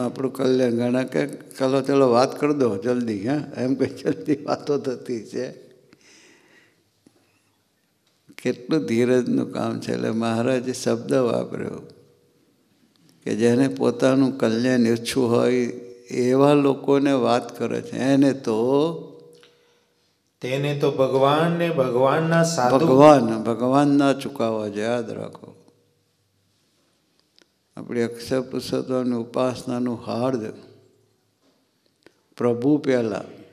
આપણું કલ્યાણ. ઘણા કે ચલો ચલો વાત કરી દો જલ્દી હા? એમ કે જલ્દી વાતો થતી છે. કેટલું ધીરજનું કામ છે. એટલે મહારાજે શબ્દ વાપર્યો કે જેને પોતાનું કલ્યાણ ઈચ્છું હોય એવા લોકોને વાત કરે છે. એને તો તેને તો ભગવાન ને ભગવાનના સાધુ ભગવાન ભગવાન ના ચૂકાવા યાદ રાખો. આપણી અક્ષર ઉપાસનાનું હાર્દ. પ્રભુ પહેલાં.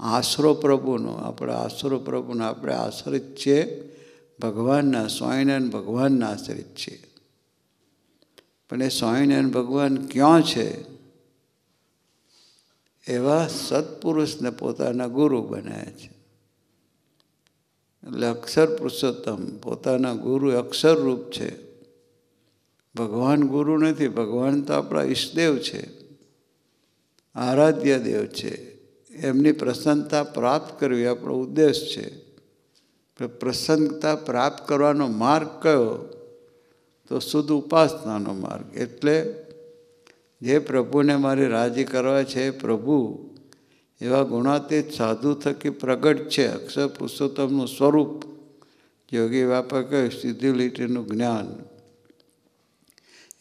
આશરો પ્રભુનો, આપણે આશરો પ્રભુનો આપણે આશ્રિત છીએ, ભગવાનના, સ્વામિનારાયણ ભગવાનના આશ્રિત છીએ. પણ એ સ્વામિનારાયણ ભગવાન ક્યાં છે? એવા સત્પુરુષને પોતાના ગુરુ બનાવ્યા છે. એટલે અક્ષર પુરુષોત્તમ પોતાના ગુરુ અક્ષર રૂપ છે. ભગવાન ગુરુ નથી, ભગવાન તો આપણા ઈષ્ટદેવ છે, આરાધ્ય દેવ છે. એમની પ્રસન્નતા પ્રાપ્ત કરવી આપણો ઉદ્દેશ છે. પ્રસન્નતા પ્રાપ્ત કરવાનો માર્ગ કયો? તો શુદ્ધ ઉપાસનાનો માર્ગ. એટલે જે પ્રભુને મારે રાજી કરવા છે, પ્રભુ, એવા ગુણાતીત સાધુ થકી પ્રગટ છે, અક્ષર પુરુષોત્તમનું સ્વરૂપ. યોગી વ્યાપક સિદ્ધિ લીટીનું જ્ઞાન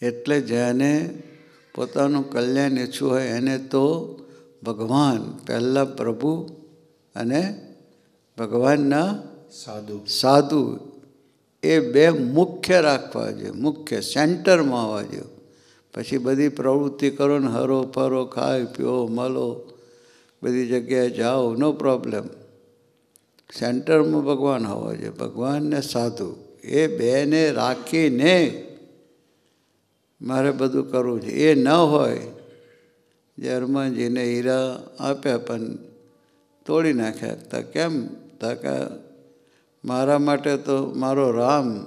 એટલે જેને પોતાનું કલ્યાણ ઈચ્છવું હોય એને તો ભગવાન પહેલાં પ્રભુ અને ભગવાનના સાધુ. સાધુ. એ બે મુખ્ય રાખવા જોઈએ મુખ્ય સેન્ટરમાં આવવા જોઈએ. પછી બધી પ્રવૃત્તિ કરો ને હરો ફરો ખાય પીઓ મળો બધી જગ્યાએ જાઓ નો પ્રોબ્લેમ. સેન્ટરમાં ભગવાન હોવા જોઈએ ભગવાનને સાધુ. એ બેને રાખીને મારે બધું કરવું છે. એ ન હોય, જે હનુમાનજીને હીરા આપ્યા પણ તોડી નાખ્યા. તા કેમ? તા કે મારા માટે તો મારો રામ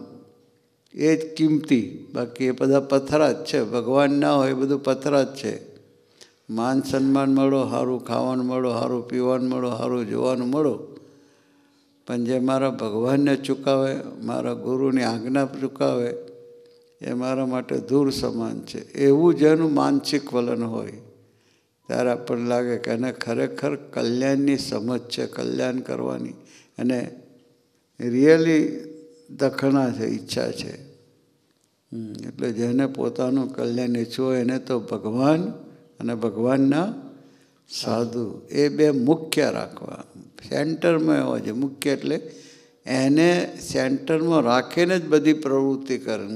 એ જ કિંમતી. બાકી એ બધા પથરા જ છે. ભગવાન ના હોય એ બધું પથરા જ છે. માન સન્માન મળો સારું ખાવાનું મળો સારું પીવાનું મળો સારું જોવાનું મળો. પણ જે મારા ભગવાનને ચૂકાવે, મારા ગુરુની આજ્ઞા ચૂકાવે એ મારા માટે દૂર સમાન છે. એવું જેનું માનસિક વલન હોય. ત્યારે આપણને લાગે કે એને ખરેખર કલ્યાણની સમજ છે, કલ્યાણ કરવાની. અને રિયલી દખણા છે, ઈચ્છા છે. એટલે જેને પોતાનું કલ્યાણ ઈચ્છવું હોય એને તો ભગવાન અને ભગવાનના સાધુ. એ બે મુખ્ય રાખવા. સેન્ટરમાં એવા છે. મુખ્ય એટલે એને સેન્ટરમાં રાખીને જ બધી પ્રવૃત્તિ કરે.